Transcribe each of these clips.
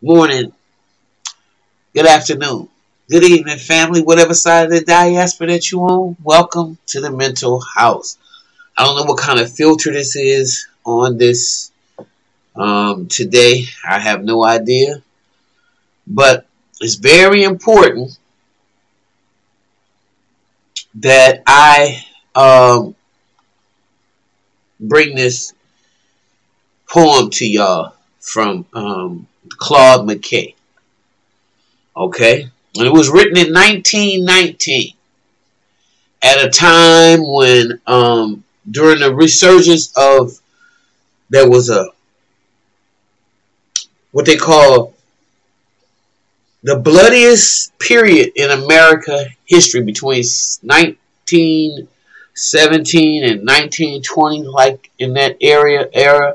morning, good afternoon, good evening, family, whatever side of the diaspora that you on. Welcome to the mental house. I don't know what kind of filter this is on this um, today. I have no idea. But it's very important that I um, bring this poem to y'all from um, Claude McKay. Okay? And it was written in 1919 at a time when, um, during the resurgence of, there was a, what they call the bloodiest period in America history between 1917 and 1920, like in that area era,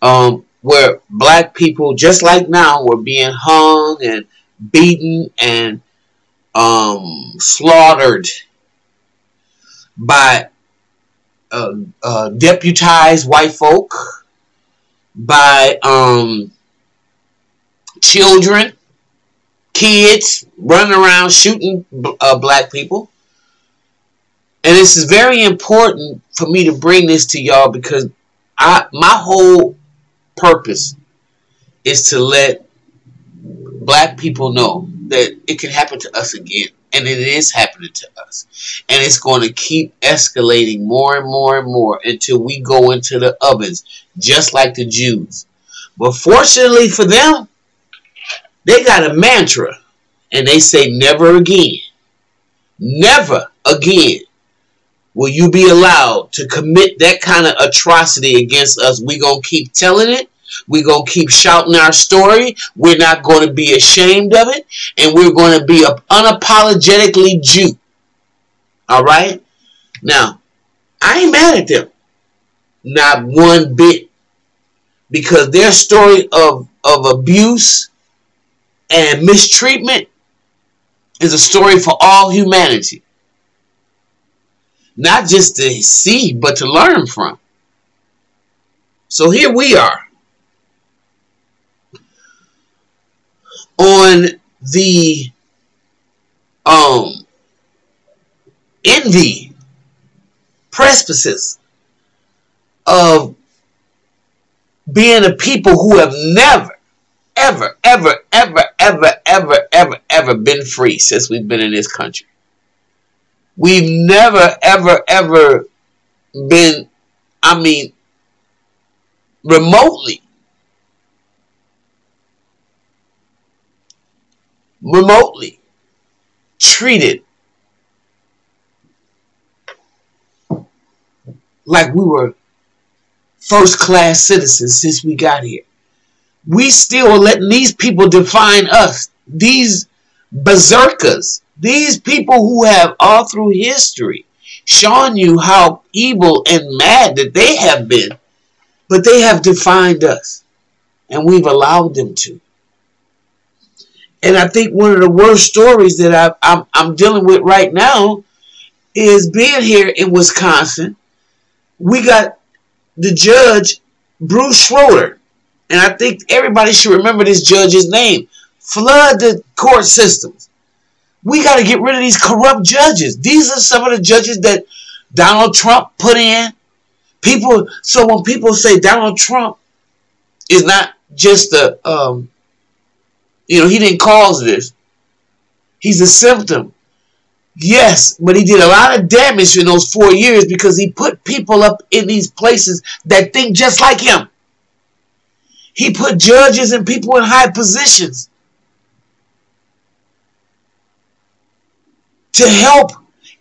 um, where black people, just like now, were being hung and beaten and um, slaughtered by uh, uh, deputized white folk, by um, children, kids running around shooting uh, black people. And this is very important for me to bring this to y'all because I my whole purpose is to let black people know that it can happen to us again. And it is happening to us. And it's going to keep escalating more and more and more until we go into the ovens, just like the Jews. But fortunately for them, they got a mantra. And they say, never again. Never again will you be allowed to commit that kind of atrocity against us. Going to keep telling it. Going to keep shouting our story. We're not to be ashamed of it. And we're to be unapologetically Jew. All right? Now, I ain't mad at them. Not one bit. Because their story of, of abuse and mistreatment is a story for all humanity. Not just to see, but to learn from. So here we are. On the um envy precipices of being a people who have never ever, ever, ever, ever, ever, ever, ever been free since we've been in this country. We've never, ever, ever been, I mean, remotely, remotely treated like we were first class citizens since we got here. We still letting these people define us. These berserkers, these people who have all through history shown you how evil and mad that they have been, but they have defined us, and we've allowed them to. And I think one of the worst stories that I, I'm, I'm dealing with right now is being here in Wisconsin. We got the judge, Bruce Schroeder and I think everybody should remember this judge's name. Flood the court systems. We got to get rid of these corrupt judges. These are some of the judges that Donald Trump put in. People, so when people say Donald Trump is not just a, um, you know, he didn't cause this. He's a symptom. Yes, but he did a lot of damage in those four years because he put people up in these places that think just like him. He put judges and people in high positions to help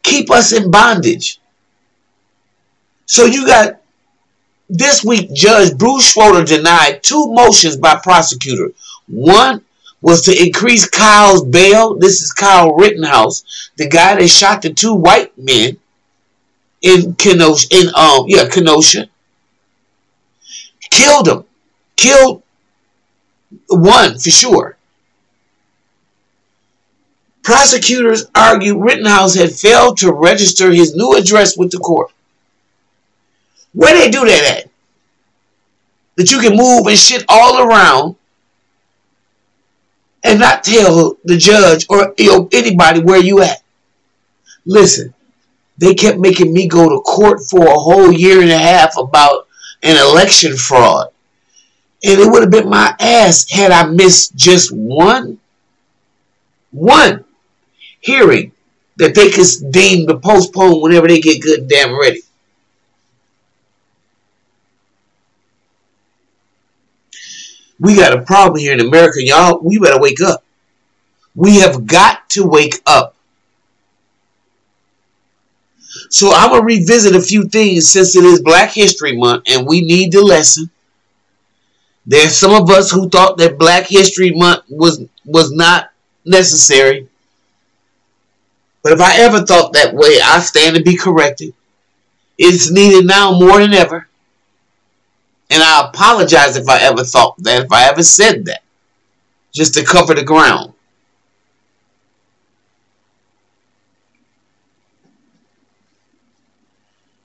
keep us in bondage. So you got this week, Judge Bruce Schroeder denied two motions by prosecutor. One was to increase Kyle's bail. This is Kyle Rittenhouse, the guy that shot the two white men in Kenosha, in um, yeah, Kenosha. Killed them killed one for sure. Prosecutors argue Rittenhouse had failed to register his new address with the court. Where they do that at? That you can move and shit all around and not tell the judge or anybody where you at. Listen, they kept making me go to court for a whole year and a half about an election fraud. And it would have been my ass had I missed just one, one hearing that they could deem to postpone whenever they get good and damn ready. We got a problem here in America, y'all. We better wake up. We have got to wake up. So I'm going to revisit a few things since it is Black History Month and we need the lesson. There's some of us who thought that Black History Month was was not necessary. But if I ever thought that way, I stand to be corrected. It's needed now more than ever. And I apologize if I ever thought that, if I ever said that. Just to cover the ground.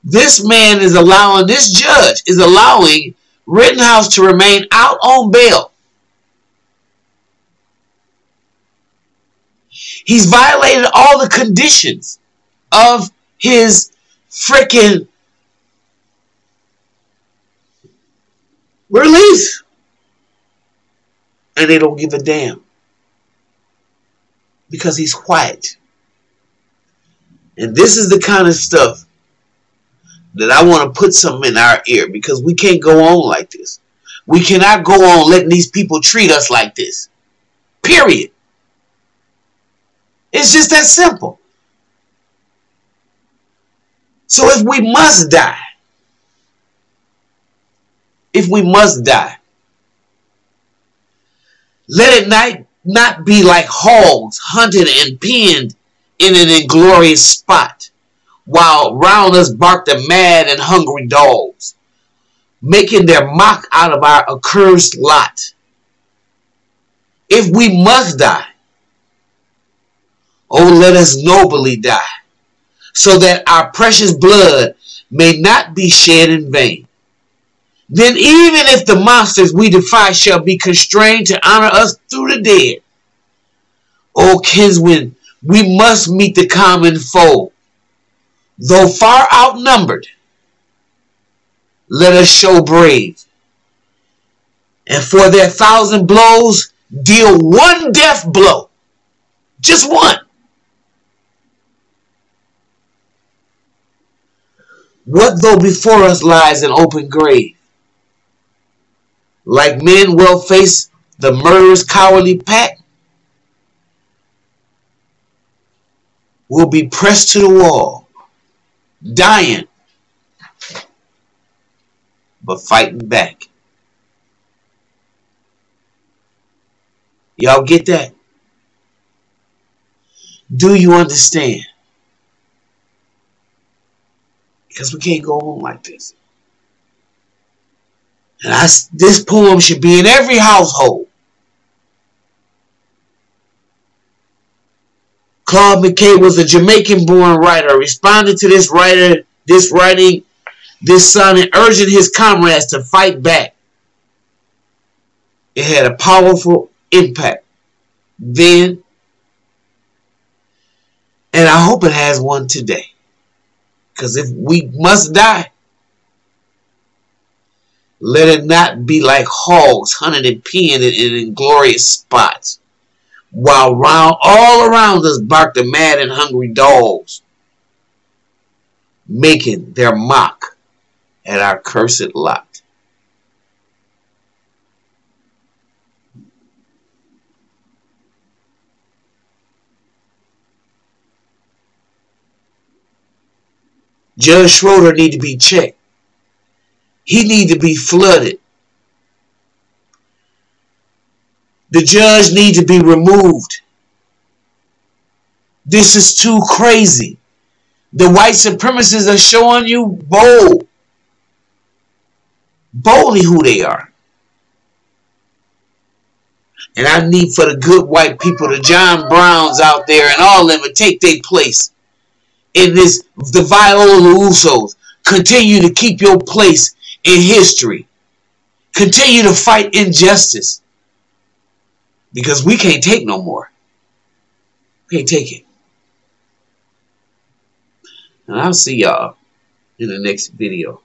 This man is allowing, this judge is allowing Rittenhouse to remain out on bail. He's violated all the conditions of his freaking release. And they don't give a damn. Because he's white. And this is the kind of stuff that I want to put something in our ear because we can't go on like this. We cannot go on letting these people treat us like this. Period. It's just that simple. So if we must die, if we must die, let it not, not be like hogs hunted and pinned in an inglorious spot while round us bark the mad and hungry dogs, making their mock out of our accursed lot. If we must die, oh, let us nobly die, so that our precious blood may not be shed in vain. Then even if the monsters we defy shall be constrained to honor us through the dead, O kinsmen, we must meet the common foe Though far outnumbered, let us show brave. And for their thousand blows, deal one death blow. Just one. What though before us lies an open grave? Like men well face the murderous cowardly pack, will be pressed to the wall dying, but fighting back. Y'all get that? Do you understand? Because we can't go on like this. And I, this poem should be in every household. Claude McKay was a Jamaican-born writer, responded to this writer, this writing, this sonnet, urging his comrades to fight back. It had a powerful impact then, and I hope it has one today. Because if we must die, let it not be like hogs hunted and pinned in inglorious spots while round all around us bark the mad and hungry dogs, making their mock at our cursed lot. Judge Schroeder need to be checked. He need to be flooded The judge need to be removed. This is too crazy. The white supremacists are showing you bold. Boldly who they are. And I need for the good white people, the John Browns out there and all of them to take their place in this, the Viola Liuzzos. Continue to keep your place in history. Continue to fight injustice. Because we can't take no more. We can't take it. And I'll see y'all in the next video.